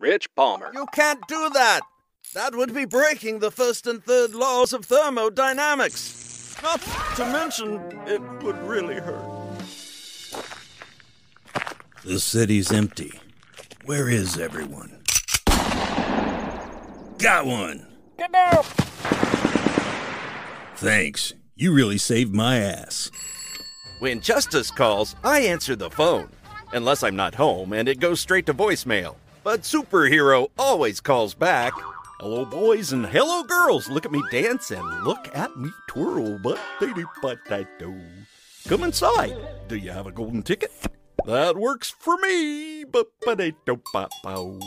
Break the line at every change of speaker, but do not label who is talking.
Rich Palmer.
You can't do that! That would be breaking the first and third laws of thermodynamics. Not to mention, it would really hurt.
The city's empty. Where is everyone? Got one!
Get down!
Thanks. You really saved my ass.
When Justice calls, I answer the phone. Unless I'm not home and it goes straight to voicemail. But Superhero always calls back. Hello, boys and hello, girls. Look at me dance and look at me twirl. But potato. Come inside. Do you have a golden ticket? That works for me. But potato pow.